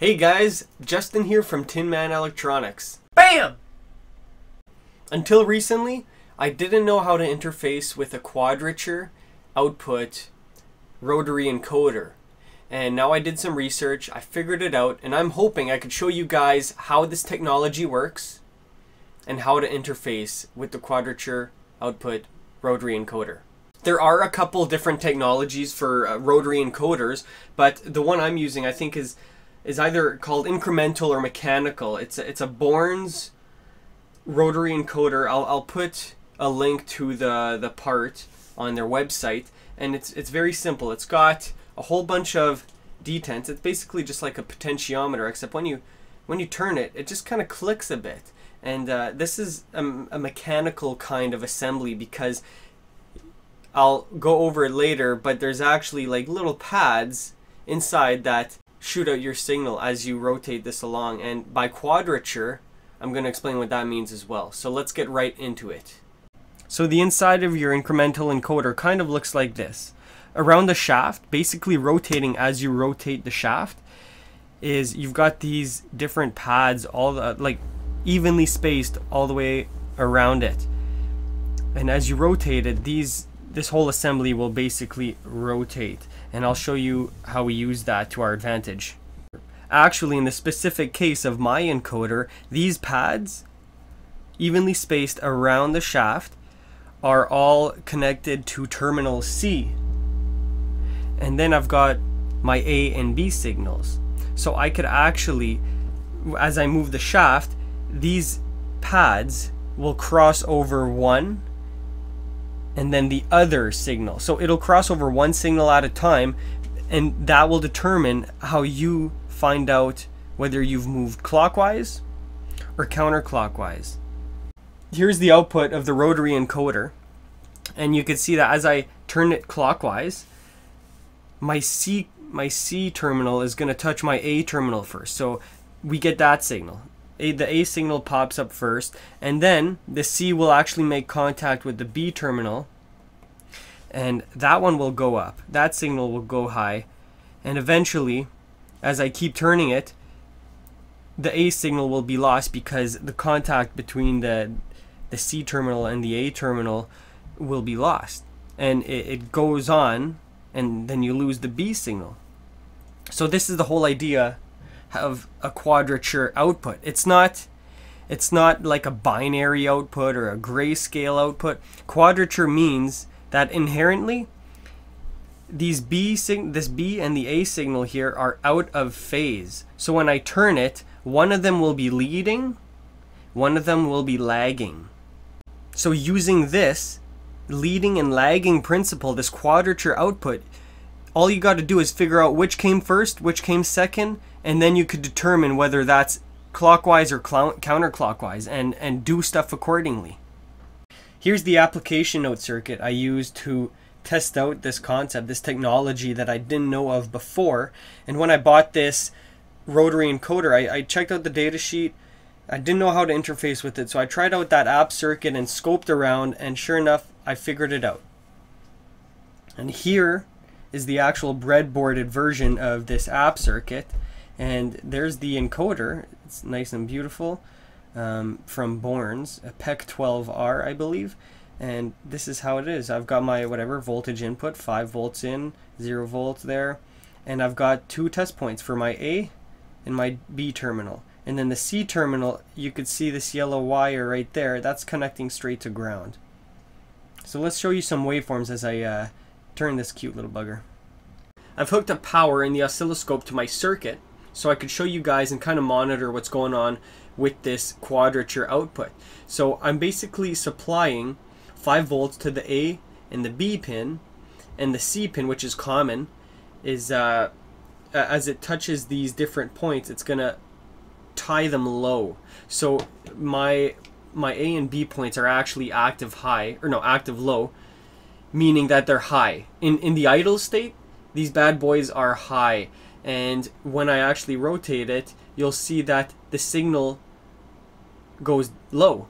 Hey guys, Justin here from Tinman Electronics. BAM! Until recently, I didn't know how to interface with a quadrature output rotary encoder. And now I did some research, I figured it out, and I'm hoping I could show you guys how this technology works and how to interface with the quadrature output rotary encoder. There are a couple different technologies for uh, rotary encoders, but the one I'm using I think is is either called incremental or mechanical. It's a, it's a Bourns rotary encoder. I'll, I'll put a link to the the part on their website, and it's it's very simple. It's got a whole bunch of detents. It's basically just like a potentiometer, except when you when you turn it, it just kind of clicks a bit. And uh, this is a, a mechanical kind of assembly because I'll go over it later, but there's actually like little pads inside that shoot out your signal as you rotate this along. And by quadrature, I'm going to explain what that means as well. So let's get right into it. So the inside of your incremental encoder kind of looks like this. Around the shaft, basically rotating as you rotate the shaft, is you've got these different pads all the, like evenly spaced all the way around it. And as you rotate it, these this whole assembly will basically rotate and I'll show you how we use that to our advantage. Actually, in the specific case of my encoder, these pads, evenly spaced around the shaft, are all connected to terminal C. And then I've got my A and B signals. So I could actually, as I move the shaft, these pads will cross over one and then the other signal. So it'll cross over one signal at a time, and that will determine how you find out whether you've moved clockwise or counterclockwise. Here's the output of the rotary encoder, and you can see that as I turn it clockwise, my C my C terminal is going to touch my A terminal first. So we get that signal. A, the A signal pops up first, and then the C will actually make contact with the B terminal, and that one will go up. That signal will go high, and eventually, as I keep turning it, the A signal will be lost because the contact between the the C terminal and the A terminal will be lost, and it, it goes on, and then you lose the B signal. So this is the whole idea have a quadrature output. It's not it's not like a binary output or a grayscale output. Quadrature means that inherently these B sig- this B and the A signal here are out of phase. So when I turn it, one of them will be leading, one of them will be lagging. So using this leading and lagging principle, this quadrature output, all you got to do is figure out which came first, which came second, and then you could determine whether that's clockwise or counterclockwise and, and do stuff accordingly. Here's the application note circuit I used to test out this concept, this technology that I didn't know of before. And when I bought this rotary encoder, I, I checked out the datasheet. I didn't know how to interface with it, so I tried out that app circuit and scoped around, and sure enough, I figured it out. And here is the actual breadboarded version of this app circuit. And there's the encoder. It's nice and beautiful um, from Bourns, a PEC 12R, I believe. And this is how it is. I've got my whatever voltage input, 5 volts in, 0 volts there. And I've got two test points for my A and my B terminal. And then the C terminal, you could see this yellow wire right there. That's connecting straight to ground. So let's show you some waveforms as I uh, turn this cute little bugger. I've hooked up power in the oscilloscope to my circuit so I could show you guys and kind of monitor what's going on with this quadrature output. So I'm basically supplying 5 volts to the A and the B pin, and the C pin, which is common, is uh, as it touches these different points, it's gonna tie them low. So my my A and B points are actually active high, or no, active low, meaning that they're high. In in the idle state, these bad boys are high and when I actually rotate it you'll see that the signal goes low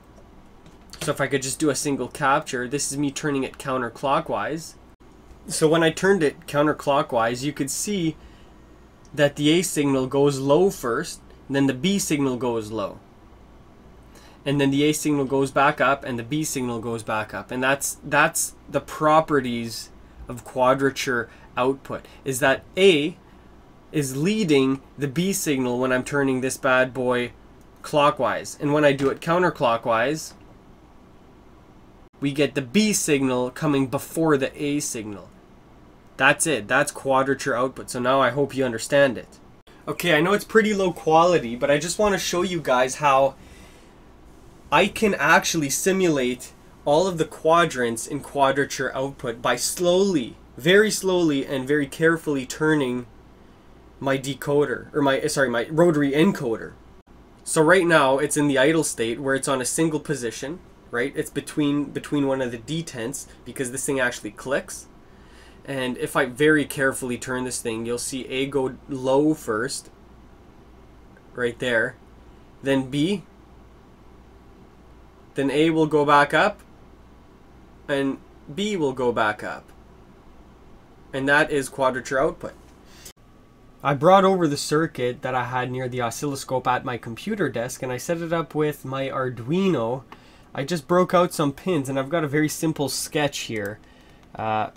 so if I could just do a single capture this is me turning it counterclockwise so when I turned it counterclockwise you could see that the A signal goes low first, then the B signal goes low. And then the A signal goes back up and the B signal goes back up. And that's that's the properties of quadrature output is that A is leading the B signal when I'm turning this bad boy clockwise. And when I do it counterclockwise, we get the B signal coming before the A signal. That's it. That's quadrature output. So now I hope you understand it. Okay, I know it's pretty low quality, but I just want to show you guys how I can actually simulate all of the quadrants in quadrature output by slowly, very slowly and very carefully turning my decoder, or my, eh, sorry, my rotary encoder. So right now it's in the idle state where it's on a single position, right? It's between between one of the detents because this thing actually clicks. And if I very carefully turn this thing, you'll see A go low first, right there. Then B. Then A will go back up, and B will go back up. And that is quadrature output. I brought over the circuit that I had near the oscilloscope at my computer desk and I set it up with my Arduino. I just broke out some pins and I've got a very simple sketch here. Uh,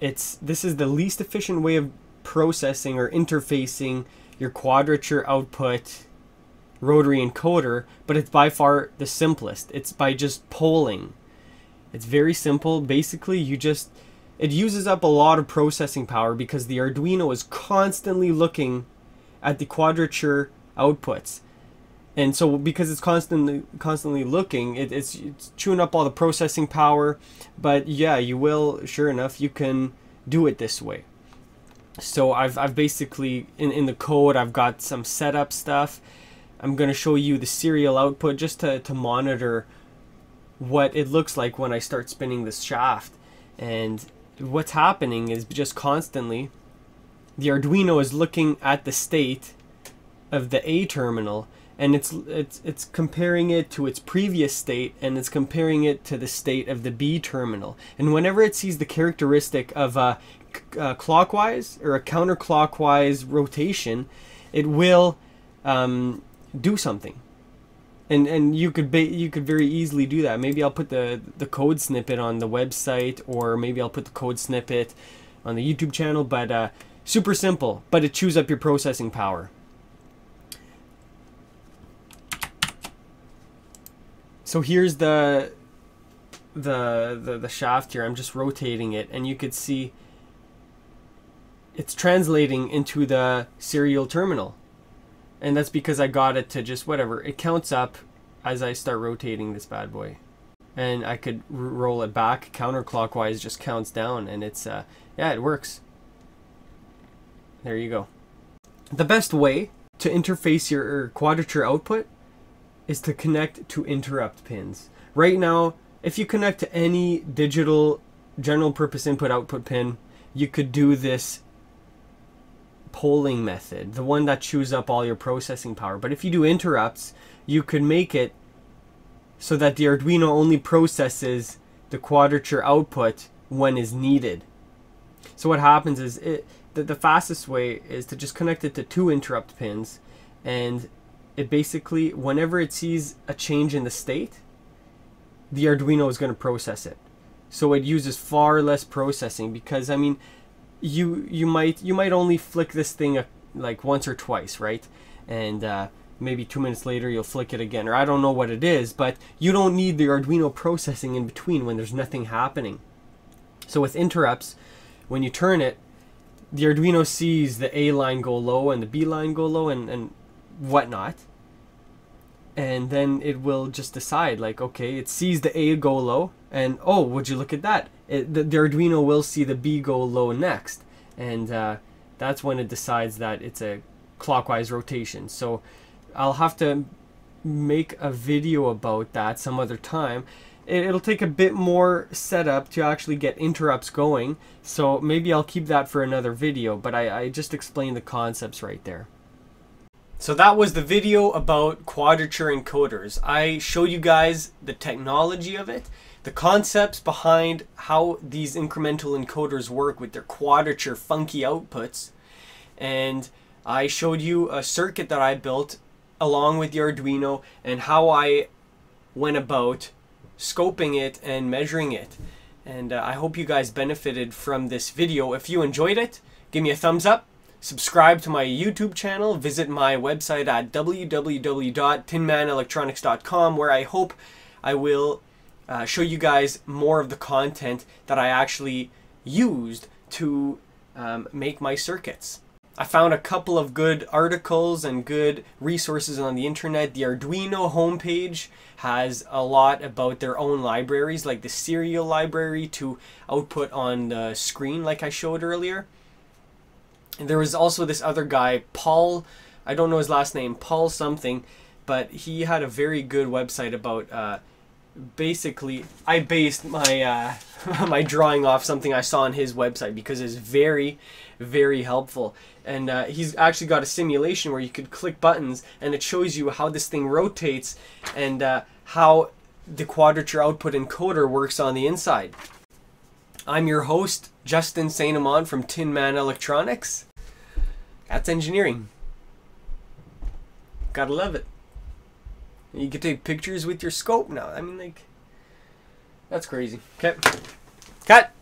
it's This is the least efficient way of processing or interfacing your quadrature output rotary encoder, but it's by far the simplest. It's by just polling. It's very simple. Basically, you just it uses up a lot of processing power because the Arduino is constantly looking at the quadrature outputs. And so because it's constantly constantly looking, it, it's, it's chewing up all the processing power. But yeah, you will, sure enough, you can do it this way. So I've, I've basically, in, in the code, I've got some setup stuff. I'm going to show you the serial output just to, to monitor what it looks like when I start spinning this shaft. And what's happening is just constantly the Arduino is looking at the state of the A terminal and it's it's it's comparing it to its previous state and it's comparing it to the state of the B terminal. And whenever it sees the characteristic of a, a clockwise or a counterclockwise rotation it will um, do something and and you could ba- you could very easily do that. Maybe I'll put the the code snippet on the website, or maybe I'll put the code snippet on the YouTube channel. But uh, super simple, but it chews up your processing power. So here's the the the, the shaft here. I'm just rotating it, and you could see it's translating into the serial terminal and that's because I got it to just whatever. It counts up as I start rotating this bad boy. And I could roll it back. Counterclockwise just counts down and it's uh yeah it works. There you go. The best way to interface your quadrature output is to connect to interrupt pins. Right now if you connect to any digital general purpose input output pin you could do this polling method, the one that chews up all your processing power. But if you do interrupts, you could make it so that the Arduino only processes the quadrature output when is needed. So what happens is it the, the fastest way is to just connect it to two interrupt pins and it basically whenever it sees a change in the state the Arduino is going to process it. So it uses far less processing because I mean you you might you might only flick this thing a, like once or twice, right? And uh, maybe two minutes later you'll flick it again, or I don't know what it is, but you don't need the Arduino processing in between when there's nothing happening. So with interrupts, when you turn it, the Arduino sees the A line go low and the B line go low and, and whatnot. And then it will just decide, like, okay, it sees the A go low, and oh, would you look at that? It, the, the, Arduino will see the B go low next, and uh, that's when it decides that it's a clockwise rotation. So I'll have to make a video about that some other time. It, it'll take a bit more setup to actually get interrupts going, so maybe I'll keep that for another video, but I, I just explained the concepts right there. So that was the video about quadrature encoders. I showed you guys the technology of it the concepts behind how these incremental encoders work with their quadrature funky outputs and I showed you a circuit that I built along with the Arduino and how I went about scoping it and measuring it. And uh, I hope you guys benefited from this video. If you enjoyed it, give me a thumbs up. Subscribe to my YouTube channel. Visit my website at www.tinmanelectronics.com where I hope I will uh, show you guys more of the content that I actually used to um, make my circuits. I found a couple of good articles and good resources on the internet. The Arduino homepage has a lot about their own libraries, like the serial library to output on the screen, like I showed earlier. And there was also this other guy, Paul, I don't know his last name, Paul something, but he had a very good website about uh, basically I based my uh, my drawing off something I saw on his website because it's very very helpful and uh, he's actually got a simulation where you could click buttons and it shows you how this thing rotates and uh, how the quadrature output encoder works on the inside. I'm your host Justin Saint Amant from Tinman Electronics. That's engineering. Gotta love it. You can take pictures with your scope now. I mean, like, that's crazy. Okay. Cut.